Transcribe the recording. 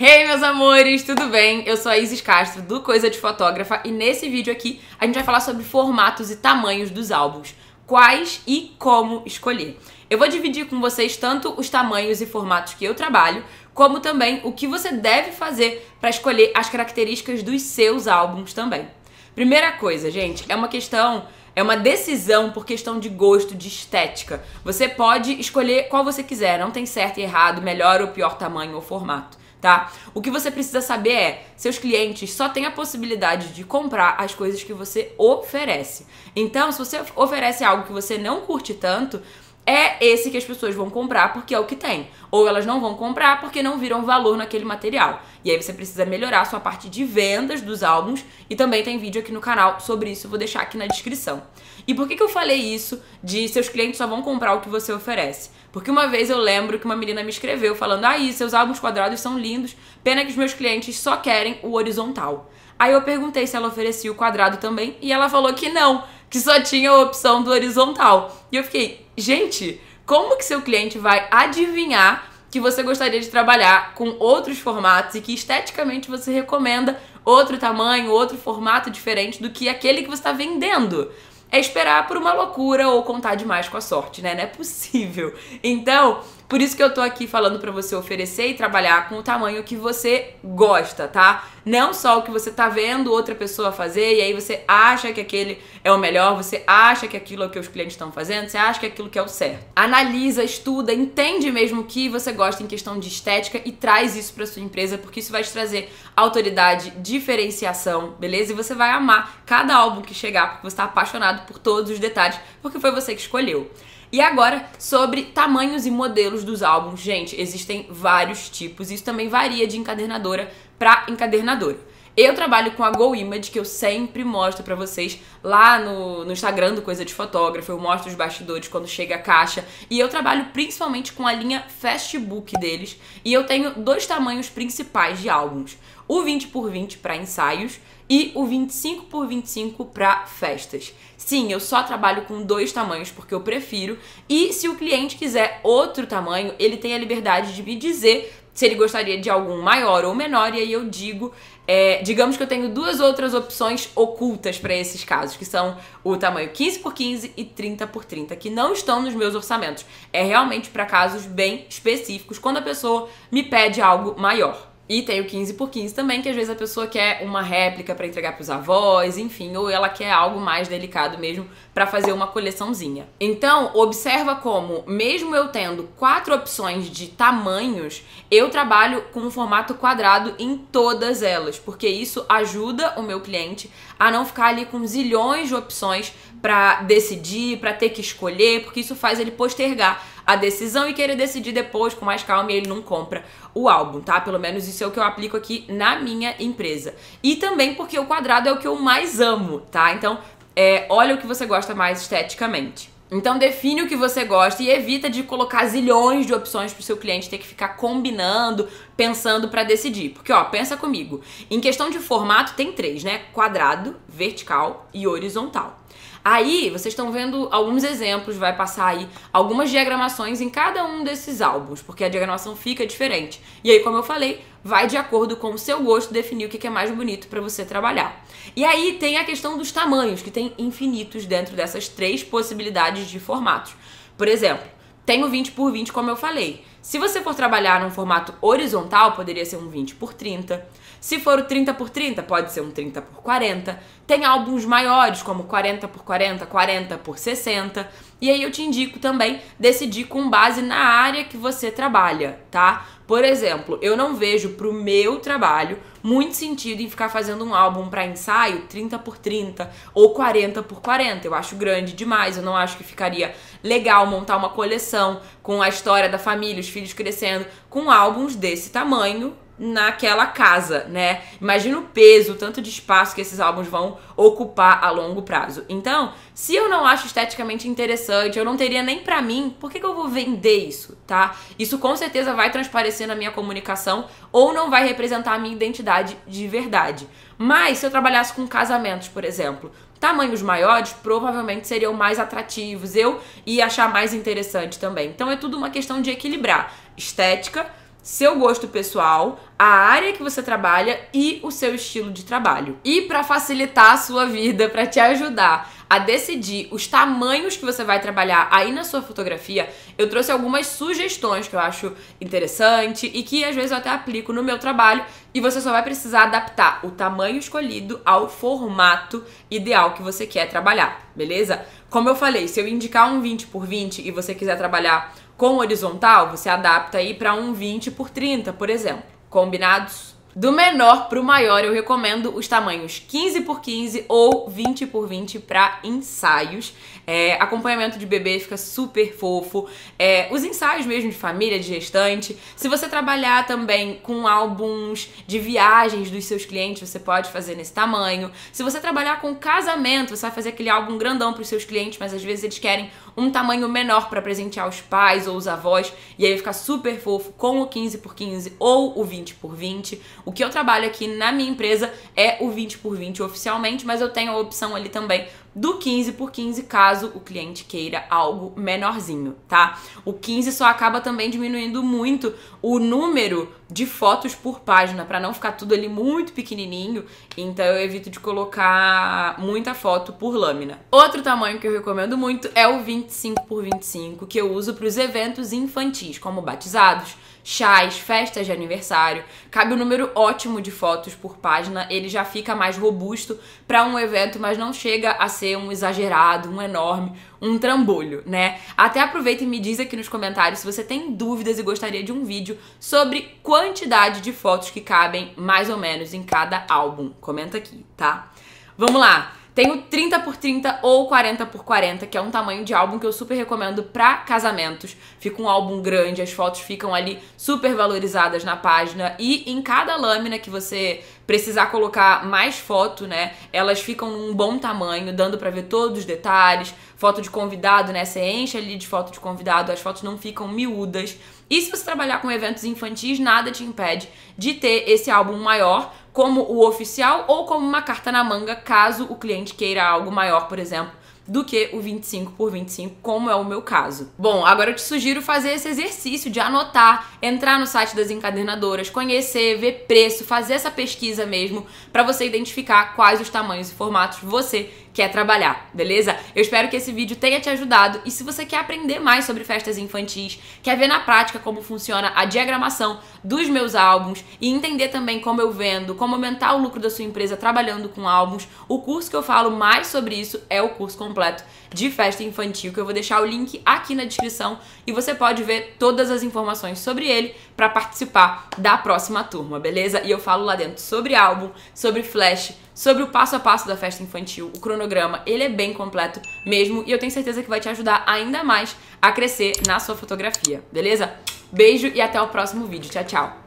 Hey meus amores, tudo bem? Eu sou a Isis Castro do Coisa de Fotógrafa e nesse vídeo aqui a gente vai falar sobre formatos e tamanhos dos álbuns, quais e como escolher. Eu vou dividir com vocês tanto os tamanhos e formatos que eu trabalho, como também o que você deve fazer para escolher as características dos seus álbuns também. Primeira coisa, gente, é uma questão é uma decisão por questão de gosto, de estética. Você pode escolher qual você quiser, não tem certo e errado, melhor ou pior tamanho ou formato tá? O que você precisa saber é, seus clientes só têm a possibilidade de comprar as coisas que você oferece. Então, se você oferece algo que você não curte tanto, é esse que as pessoas vão comprar porque é o que tem. Ou elas não vão comprar porque não viram valor naquele material. E aí você precisa melhorar sua parte de vendas dos álbuns. E também tem vídeo aqui no canal sobre isso, eu vou deixar aqui na descrição. E por que, que eu falei isso de seus clientes só vão comprar o que você oferece? Porque uma vez eu lembro que uma menina me escreveu falando: aí, seus álbuns quadrados são lindos, pena que os meus clientes só querem o horizontal. Aí eu perguntei se ela oferecia o quadrado também e ela falou que não, que só tinha a opção do horizontal. E eu fiquei, gente, como que seu cliente vai adivinhar que você gostaria de trabalhar com outros formatos e que esteticamente você recomenda outro tamanho, outro formato diferente do que aquele que você está vendendo? é esperar por uma loucura ou contar demais com a sorte, né? Não é possível. Então, por isso que eu tô aqui falando para você oferecer e trabalhar com o tamanho que você gosta, tá? Não só o que você tá vendo outra pessoa fazer e aí você acha que aquele é o melhor, você acha que aquilo é o que os clientes estão fazendo, você acha que aquilo que é o certo. Analisa, estuda, entende mesmo o que você gosta em questão de estética e traz isso para sua empresa, porque isso vai te trazer autoridade, diferenciação, beleza? E você vai amar cada álbum que chegar, porque você tá apaixonado por todos os detalhes, porque foi você que escolheu. E agora, sobre tamanhos e modelos dos álbuns. Gente, existem vários tipos. Isso também varia de encadernadora para encadernadora. Eu trabalho com a Go Image, que eu sempre mostro para vocês lá no, no Instagram do Coisa de Fotógrafo. Eu mostro os bastidores quando chega a caixa. E eu trabalho principalmente com a linha Fastbook deles. E eu tenho dois tamanhos principais de álbuns: o 20 por 20 para ensaios e o 25 por 25 para festas. Sim, eu só trabalho com dois tamanhos porque eu prefiro. E se o cliente quiser outro tamanho, ele tem a liberdade de me dizer se ele gostaria de algum maior ou menor, e aí eu digo, é, digamos que eu tenho duas outras opções ocultas para esses casos, que são o tamanho 15 por 15 e 30 por 30, que não estão nos meus orçamentos. É realmente para casos bem específicos, quando a pessoa me pede algo maior. E tem o 15 por 15 também, que às vezes a pessoa quer uma réplica para entregar para os avós, enfim, ou ela quer algo mais delicado mesmo para fazer uma coleçãozinha. Então, observa como, mesmo eu tendo quatro opções de tamanhos, eu trabalho com um formato quadrado em todas elas, porque isso ajuda o meu cliente a não ficar ali com zilhões de opções para decidir, para ter que escolher, porque isso faz ele postergar a decisão e querer decidir depois com mais calma e ele não compra o álbum, tá? Pelo menos isso é o que eu aplico aqui na minha empresa. E também porque o quadrado é o que eu mais amo, tá? Então, é, olha o que você gosta mais esteticamente. Então define o que você gosta e evita de colocar zilhões de opções para o seu cliente ter que ficar combinando, pensando para decidir. Porque ó, pensa comigo, em questão de formato tem três, né? Quadrado, vertical e horizontal. Aí, vocês estão vendo alguns exemplos, vai passar aí algumas diagramações em cada um desses álbuns, porque a diagramação fica diferente. E aí, como eu falei, vai de acordo com o seu gosto definir o que é mais bonito para você trabalhar. E aí tem a questão dos tamanhos, que tem infinitos dentro dessas três possibilidades de formatos. Por exemplo, tem o 20 por 20, como eu falei. Se você for trabalhar num formato horizontal, poderia ser um 20 por 30. Se for o 30 por 30, pode ser um 30 por 40. Tem álbuns maiores, como 40 por 40, 40 por 60. E aí eu te indico também decidir com base na área que você trabalha, tá? Por exemplo, eu não vejo pro meu trabalho muito sentido em ficar fazendo um álbum para ensaio 30 por 30 ou 40 por 40. Eu acho grande demais, eu não acho que ficaria legal montar uma coleção com a história da família, os filhos crescendo, com álbuns desse tamanho naquela casa, né? Imagina o peso, o tanto de espaço que esses álbuns vão ocupar a longo prazo. Então, se eu não acho esteticamente interessante, eu não teria nem para mim, por que, que eu vou vender isso, tá? Isso com certeza vai transparecer na minha comunicação ou não vai representar a minha identidade de verdade. Mas se eu trabalhasse com casamentos, por exemplo, tamanhos maiores provavelmente seriam mais atrativos, eu ia achar mais interessante também. Então é tudo uma questão de equilibrar estética seu gosto pessoal, a área que você trabalha e o seu estilo de trabalho. E para facilitar a sua vida, para te ajudar a decidir os tamanhos que você vai trabalhar aí na sua fotografia, eu trouxe algumas sugestões que eu acho interessante e que às vezes eu até aplico no meu trabalho e você só vai precisar adaptar o tamanho escolhido ao formato ideal que você quer trabalhar, beleza? Como eu falei, se eu indicar um 20 por 20 e você quiser trabalhar com horizontal, você adapta aí para um 20 por 30, por exemplo. Combinados? Do menor para o maior, eu recomendo os tamanhos 15 por 15 ou 20 por 20 para ensaios. É, acompanhamento de bebê fica super fofo. É, os ensaios mesmo de família, de gestante. Se você trabalhar também com álbuns de viagens dos seus clientes, você pode fazer nesse tamanho. Se você trabalhar com casamento, você vai fazer aquele álbum grandão para os seus clientes, mas às vezes eles querem um tamanho menor para presentear os pais ou os avós, e aí fica super fofo com o 15 por 15 ou o 20 por 20. O que eu trabalho aqui na minha empresa é o 20 por 20 oficialmente, mas eu tenho a opção ali também do 15 por 15 caso o cliente queira algo menorzinho, tá? O 15 só acaba também diminuindo muito o número de fotos por página para não ficar tudo ali muito pequenininho, então eu evito de colocar muita foto por lâmina. Outro tamanho que eu recomendo muito é o 25 por 25, que eu uso para os eventos infantis, como batizados, chás, festas de aniversário. Cabe um número ótimo de fotos por página, ele já fica mais robusto para um evento, mas não chega a ser um exagerado, um enorme, um trambolho, né? Até aproveita e me diz aqui nos comentários se você tem dúvidas e gostaria de um vídeo sobre quantidade de fotos que cabem mais ou menos em cada álbum. Comenta aqui, tá? Vamos lá! Tenho 30 por 30 ou 40 por 40, que é um tamanho de álbum que eu super recomendo para casamentos. Fica um álbum grande, as fotos ficam ali super valorizadas na página e em cada lâmina que você precisar colocar mais foto, né, elas ficam num bom tamanho, dando para ver todos os detalhes. Foto de convidado, né, você enche ali de foto de convidado, as fotos não ficam miúdas. E se você trabalhar com eventos infantis, nada te impede de ter esse álbum maior como o oficial ou como uma carta na manga, caso o cliente queira algo maior, por exemplo, do que o 25 por 25, como é o meu caso. Bom, agora eu te sugiro fazer esse exercício de anotar, entrar no site das encadernadoras, conhecer, ver preço, fazer essa pesquisa mesmo, para você identificar quais os tamanhos e formatos você quer trabalhar, beleza? Eu espero que esse vídeo tenha te ajudado e se você quer aprender mais sobre festas infantis, quer ver na prática como funciona a diagramação dos meus álbuns e entender também como eu vendo, como aumentar o lucro da sua empresa trabalhando com álbuns, o curso que eu falo mais sobre isso é o curso completo de festa infantil, que eu vou deixar o link aqui na descrição e você pode ver todas as informações sobre ele para participar da próxima turma, beleza? E eu falo lá dentro sobre álbum, sobre flash, sobre o passo a passo da festa infantil, o cronograma, ele é bem completo mesmo e eu tenho certeza que vai te ajudar ainda mais a crescer na sua fotografia, beleza? Beijo e até o próximo vídeo. Tchau, tchau!